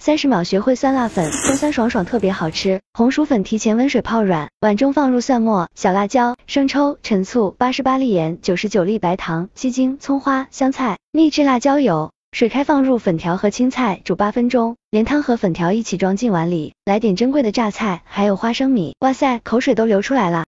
三十秒学会酸辣粉酸酸爽爽特别好吃。红薯粉提前温水泡软碗中放入蒜末小辣椒生抽陈醋八十八粒盐九十九粒白糖鸡精葱花香菜秘制辣椒油。水开放入粉条和青菜煮八分钟连汤和粉条一起装进碗里来点珍贵的榨菜还有花生米。哇塞口水都流出来了。